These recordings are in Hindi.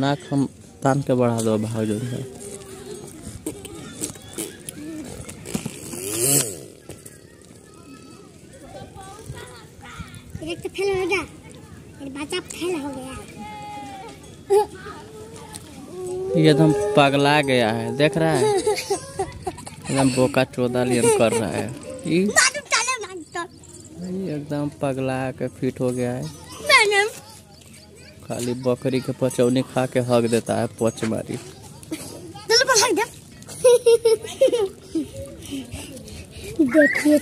नाक हम तान के बढ़ा दो भाग जो है एक तो फेल हो गया। एक बच्चा फेल हो गया। ये एकदम पगला गया है देख रहा है? एकदम बोका चौदह लियन कर रहा है। एकदम पगला के फिट हो गया है। खाली बकरी के पचौनी खा के हक देता है पच मारी। देखिए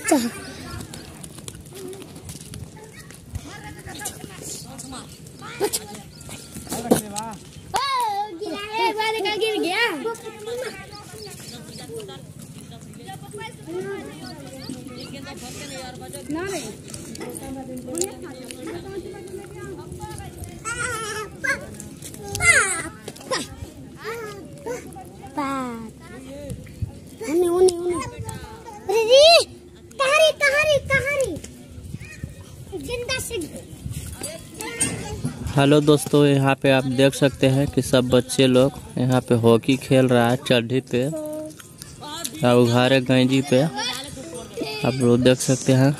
गिर गया। उन्हें हेलो दोस्तों यहाँ पे आप देख सकते हैं कि सब बच्चे लोग यहाँ पे हॉकी खेल रहा है चढ़ी पे और उघारे गंजी पे। आप लोग देख सकते हैं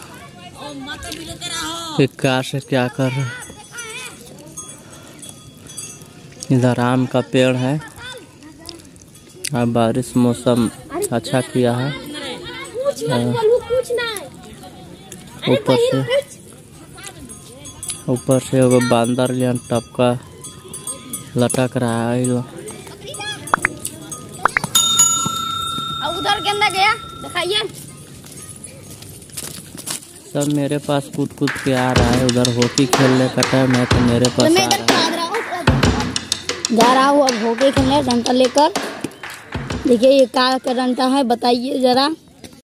कि कार से क्या कर रहे हैं। इधर आम का पेड़ है। और बारिश मौसम अच्छा किया है। हाँ। ऊपर से। ऊपर से एगो बांदर लियन टपका लटक रहा है उधर गेंदा गया दिखाइए। सब मेरे पास कूद कूद के आ रहा है उधर हॉकी खेलने का टाइम है तो मेरे पास मैं आ रहा है। जा रहा हूँ अब होके खेलने डंडा लेकर। देखिए ये का डंडा है बताइए जरा।